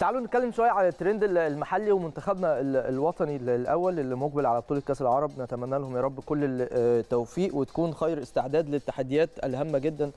تعالوا نتكلم شوية على الترند المحلي ومنتخبنا ال- الوطني ال- الأول اللي مقبل على بطولة كأس العرب. نتمنى لهم يا رب كل التوفيق وتكون خير استعداد للتحديات الهامة جدا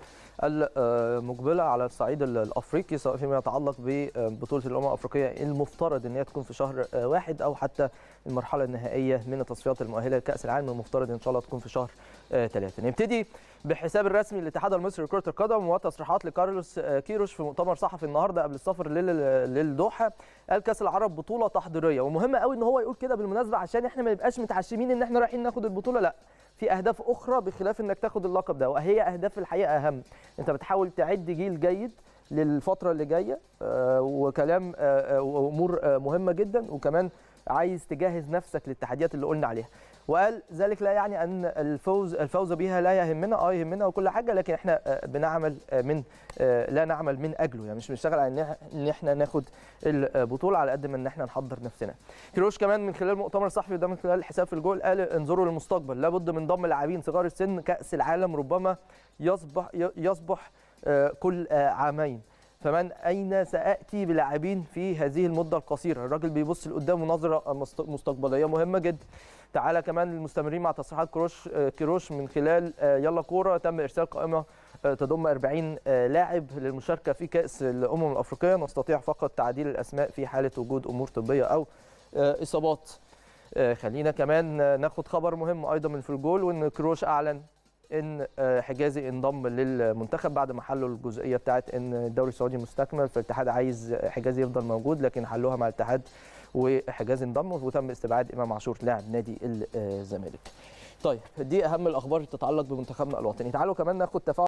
المقبلة على الصعيد ال- الأفريقي سواء فيما يتعلق ببطولة الأمم الأفريقية المفترض إن هي تكون في شهر واحد أو حتى المرحلة النهائية من التصفيات المؤهلة لكأس العالم. المفترض إن شاء الله تكون في شهر ثلاثة نبتدي بالحساب الرسمي للاتحاد المصري لكرة القدم وتصريحات لكارلوس كيروش في مؤتمر صحفي النهارده قبل السفر لل- للدوحه قال كأس العرب بطولة تحضيرية. ومهم قوي إن هو يقول كده بالمناسبة عشان إحنا ما نبقاش متعشمين إن إحنا رايحين ناخد البطولة. لأ في أهداف أخرى بخلاف إنك تاخد اللقب ده وهي أهداف الحقيقة أهم. أنت بتحاول تعد جيل جيد للفترة اللي جاية آه، وكلام آه، آه، وأمور مهمة جدا وكمان عايز تجهز نفسك للتحديات اللي قلنا عليها. وقال ذلك لا يعني أن الفوز الفوز بها لا يهمنا آه يهمنا وكل حاجة لكن إحنا بنعمل من لا نعمل من أجله. يعني مش بنشتغل على إن إحنا ناخد البطولة على قد ما إن إحنا نحضر نفسنا. كيروش كمان من خلال مؤتمر صحفي وده من خلال الحساب في الجول قال انظروا للمستقبل. لابد من ضم لاعبين صغار السن كأس العالم ربما يصبح يصبح كل آه، عامين. فمن أين ساتي بلاعبين في هذه المدة القصيرة؟ الراجل بيبص لقدام ونظرة مست- مستقبلية مهمة جدا. تعالى كمان المستمرين مع تصريحات كروش آه، كيروش من خلال آه، يلا كورة. تم إرسال قائمة آه، تضم 40 آه، لاعب للمشاركة في كأس الأمم الأفريقية. نستطيع فقط تعديل الأسماء في حالة وجود أمور طبية أو آه، إصابات. آه، خلينا كمان آه، ناخد خبر مهم أيضا من في الجول وإن كروش أعلن إن آه، حجازي انضم للمنتخب بعد ما حلوا الجزئية بتاعت إن الدوري السعودي مستكمل فالاتحاد عايز حجازي يفضل موجود لكن حلوها مع الاتحاد وحجازي انضم وتم استبعاد إمام عاشور لاعب نادي الزمالك. طيب دي أهم الأخبار اللي تتعلق بمنتخبنا الوطني تعالوا كمان ناخد تفاعل